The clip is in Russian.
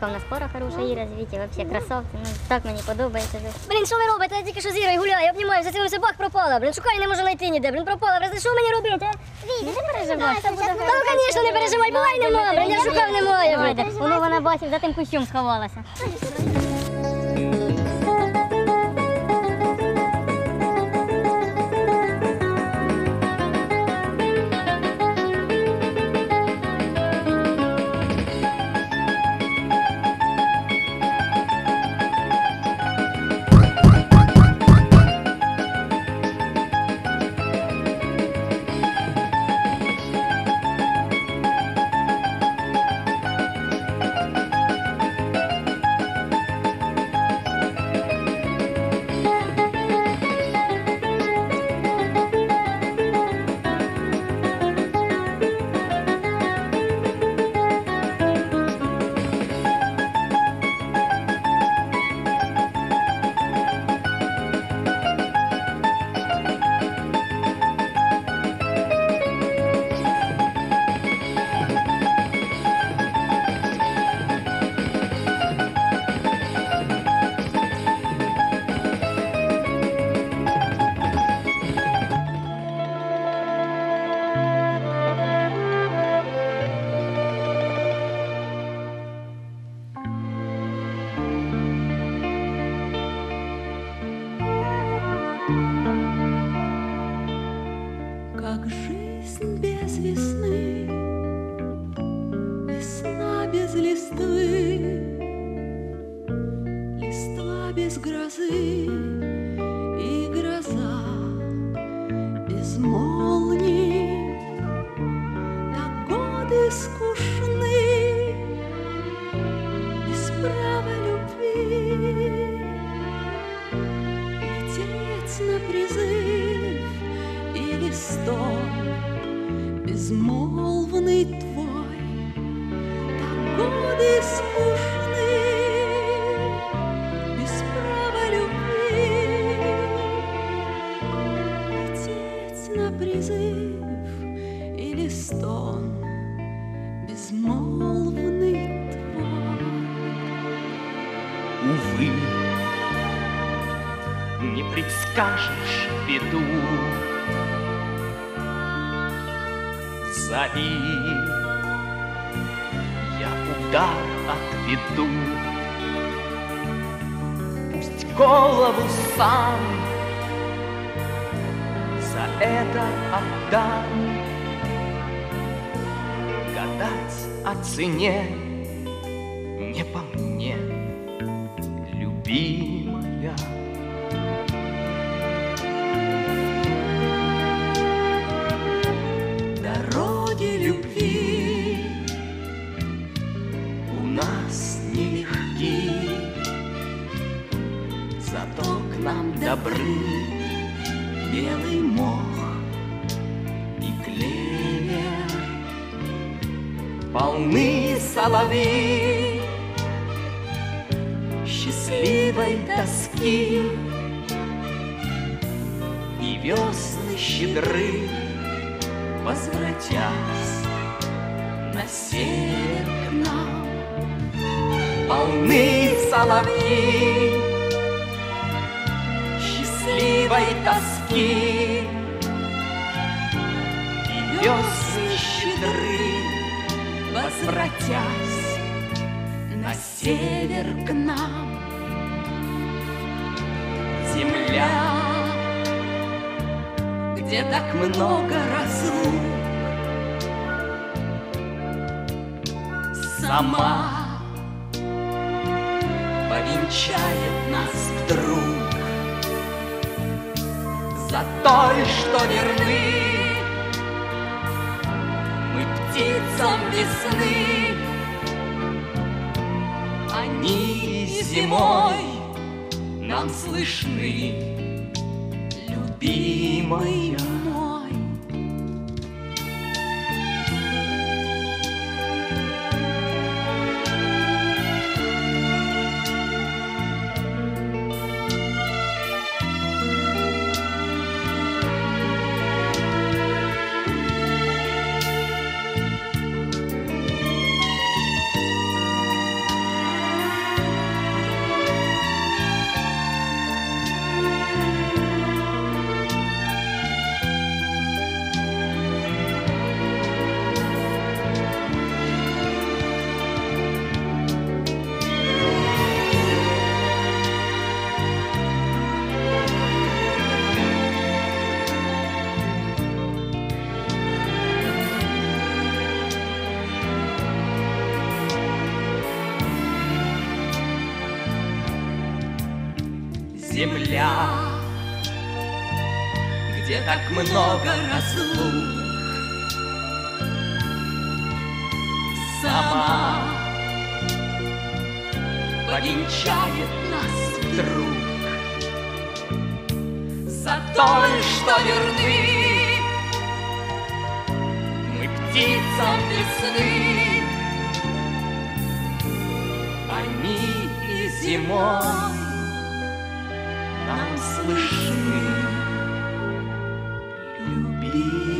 яка в нас пора хороша Іра з Віті, взагалі красавці. Ну так мені подобається. Блін, що ви робите? Я тільки що з Ірою гуляю, обнімаю, за цілий собак пропала. Блін, шукаю, не можу знайти ніде. Блін, пропала. Блін, що мені робити? а? Вітя, не переживай, Та ну, звісно, не переживай, бувай нема, блін, я шукав немає. Воно вона бачив, за тим кущом сховалася. Листвы, листва без грозы и гроза без молний. Так годы скучны, без права любви, лететь на призыв или стон безмолвный твой, годы скучны, без на призыв или стон безмолвный твой. Увы, не предскажешь беду. Зови, удар отведу. Пусть голову сам за это отдам. Гадать о цене не по мне, любимая. Белый мох и клевер. Полны соловей счастливой тоски И весны щедры, возвратясь на север к нам. Полны соловьи счастливой тоски И весны щедры, возвратясь на север к нам. Земля, где так много разлук, сама повенчает нас вдруг за той, что верны мы птицам весны. Они зимой нам слышны, любимая мой. Земля, где так много разлук. Сама повенчает нас вдруг за то, что верны мы птицам весны. Они и зимой нам слышны любить.